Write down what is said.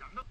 Rắn